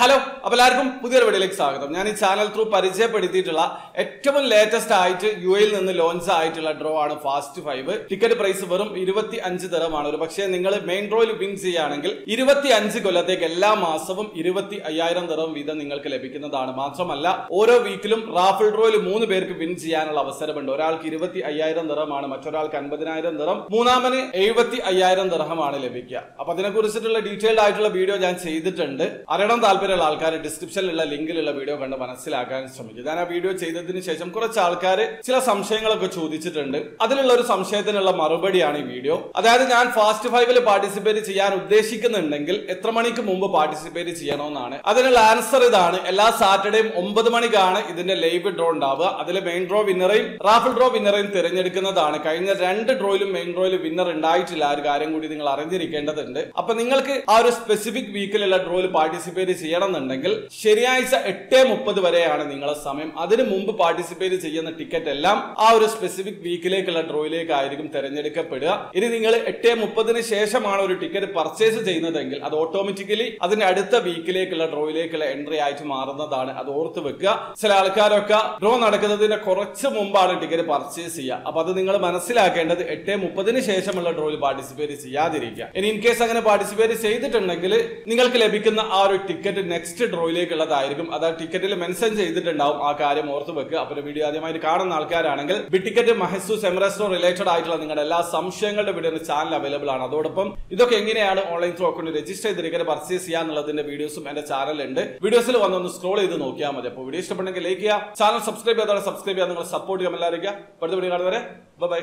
Hello അപ്പോൾ എല്ലാവർക്കും പുതിയൊരു വീഡിയോയിലേക്ക് സ്വാഗതം. ഞാൻ ഈ ചാനൽ ത്രൂ പരിചയപ്പെടുത്തിയിട്ടുള്ള ഏറ്റവും ലേറ്റസ്റ്റ് ആയിട്ട് യു എയിൽ നിന്ന് ലോഞ്ച് ആയിട്ടുള്ള ഡ്രോ ആണ് ഫാസ്റ്റ് ഫൈവ് ടിക്കറ്റ് പ്രൈസ് വെറും ഇരുപത്തി അഞ്ച് തരമാണ് ഒരു പക്ഷേ നിങ്ങൾ മെയിൻ ഡ്രോയിൽ വിൻ ചെയ്യുകയാണെങ്കിൽ ഇരുപത്തി അഞ്ച് കൊല്ലത്തേക്ക് എല്ലാ മാസവും ഇരുപത്തി അയ്യായിരം തരം വീതം നിങ്ങൾക്ക് ലഭിക്കുന്നതാണ്. മാത്രമല്ല ഓരോ വീക്കിലും റാഫിൾ ഡ്രോയിൽ മൂന്ന് പേർക്ക് വിൻ ചെയ്യാനുള്ള അവസരമുണ്ട്. ഒരാൾക്ക് ഇരുപത്തി അയ്യായിരം തരമാണ് മറ്റൊരാൾക്ക് അൻപതിനായിരം തരം മൂന്നാമന് എഴുപത്തി അയ്യായിരം തരമാണ് ലഭിക്കുക. അപ്പൊ അതിനെക്കുറിച്ചിട്ടുള്ള ഡീറ്റെയിൽഡ് ആയിട്ടുള്ള വീഡിയോ ഞാൻ ചെയ്തിട്ടുണ്ട്. അറിയണം താല്പര്യമുള്ള ആൾക്കാർ ഡിസ്ക്രിപ്ഷനിലുള്ള ലിങ്കിലുള്ള വീഡിയോ കണ്ട് മനസ്സിലാക്കാൻ ശ്രമിക്കും. ഞാൻ ആ വീഡിയോ ചെയ്തതിന് ശേഷം കുറച്ച് ആൾക്കാർ ചില സംശയങ്ങളൊക്കെ ചോദിച്ചിട്ടുണ്ട്. അതിലുള്ള ഒരു സംശയത്തിനുള്ള മറുപടിയാണ് ഈ വീഡിയോ അതായത് ഞാൻ ഫാസ്റ്റ് ഫൈവിൽ പാർട്ടിസിപ്പേറ്റ് ചെയ്യാൻ ഉദ്ദേശിക്കുന്നുണ്ടെങ്കിൽ എത്ര മണിക്ക് മുമ്പ് പാർട്ടിസിപ്പേറ്റ് ചെയ്യണമെന്നാണ് അതിനുള്ള ആൻസർ ഇതാണ്. എല്ലാ സാറ്റർഡേയും ഒമ്പത് മണിക്കാണ് ഇതിന്റെ ലൈവ് ഡ്രോ ഉണ്ടാവുക. അതിൽ മെയിൻ ഡ്രോ വിന്നറേയും റാഫിൾ ഡ്രോ വിന്നറേയും തിരഞ്ഞെടുക്കുന്നതാണ്. കഴിഞ്ഞ രണ്ട് ഡ്രോയിലും മെയിൻ ഡ്രോയിൽ വിന്നർ ഉണ്ടായിട്ടില്ല. ആ ഒരു കാര്യം കൂടി നിങ്ങൾ അറിഞ്ഞിരിക്കേണ്ടതുണ്ട്. അപ്പൊ നിങ്ങൾക്ക് ആ ഒരു സ്പെസിഫിക് വീക്കിലുള്ള ഡ്രോയിൽ പാർട്ടിസിപ്പേറ്റ് ചെയ്യണമെന്നുണ്ടെങ്കിൽ ശനിയാഴ്ച എട്ട് മുപ്പത് വരെയാണ് നിങ്ങളെ സമയം. അതിനു മുമ്പ് പാർട്ടിസിപ്പേറ്റ് ചെയ്യുന്ന ടിക്കറ്റ് എല്ലാം ആ ഒരു സ്പെസിഫിക് വീക്കിലേക്കുള്ള ഡ്രോയിലേക്ക് ആയിരിക്കും തിരഞ്ഞെടുക്കപ്പെടുക. ഇനി നിങ്ങൾ എട്ട് മുപ്പതിന് ശേഷമാണ് ഒരു ടിക്കറ്റ് പർച്ചേസ് ചെയ്യുന്നതെങ്കിൽ അത് ഓട്ടോമാറ്റിക്കലി അതിന്റെ അടുത്ത വീക്കിലേക്കുള്ള ഡ്രോയിലേക്കുള്ള എൻട്രി ആയിട്ട് മാറുന്നതാണ്. അത് ഓർത്ത് വെക്കുക. ചില ആൾക്കാരൊക്കെ ഡ്രോ നടക്കുന്നതിന് കുറച്ച് മുമ്പാണ് ടിക്കറ്റ് പർച്ചേസ് ചെയ്യുക. അപ്പൊ അത് നിങ്ങൾ മനസ്സിലാക്കേണ്ടത് എട്ട് മുപ്പതിന് ശേഷമുള്ള ഡ്രോയിൽ പാർട്ടിസിപ്പേറ്റ് ചെയ്യാതിരിക്കുക. ഇനി ഇൻ കേസ് അങ്ങനെ പാർട്ടിസിപ്പേറ്റ് ചെയ്തിട്ടുണ്ടെങ്കിൽ നിങ്ങൾക്ക് ലഭിക്കുന്ന ആ ഒരു ടിക്കറ്റ് നെക്സ്റ്റ് ഡ്രോയിലേക്കുള്ളതായിരിക്കും അത് ടിക്കറ്റിൽ മെൻഷൻ ചെയ്തിട്ടുണ്ടാവും. ആ കാര്യം ഓർത്ത് വെക്കുക. അപ്പോൾ വീഡിയോ ആദ്യമായിട്ട് കാണുന്ന ആൾക്കാരാണെങ്കിൽ ടിക്കറ്റ് മഹസു സെമറസ്റ്റോ റിലേറ്റഡ് ആയിട്ടുള്ള നിങ്ങളുടെ എല്ലാ സംശയങ്ങളുടെ വീഡിയോ ചാനൽ അവൈലബിൾ ആണ്. അതോടൊപ്പം ഇതൊക്കെ എങ്ങനെയാണ് ഓൺലൈൻ ത്രൂ അക്കൗണ്ട് രജിസ്റ്റർ ചെയ്ത് ടിക്കറ്റ് പർച്ചേസ് ചെയ്യാന്നുള്ളതിന്റെ വീഡിയോസും എന്റെ ചാനലുണ്ട് വീഡിയോസിൽ വന്നൊന്ന് സ്ക്രോൾ ചെയ്ത് നോക്കിയാൽ മതി. അപ്പോൾ വീഡിയോ ഇഷ്ടപ്പെട്ടെങ്കിൽ ലൈക്ക് ചെയ്യുക. ചാനൽ സബ്സ്ക്രൈബ് ചെയ്യാതെ സബ്സ്ക്രൈബ് ചെയ്യാൻ നിങ്ങൾ സപ്പോർട്ട് ചെയ്യാൻ എല്ലാവരും അടുത്ത വീഡിയോ കാണുന്നവരെ ബൈ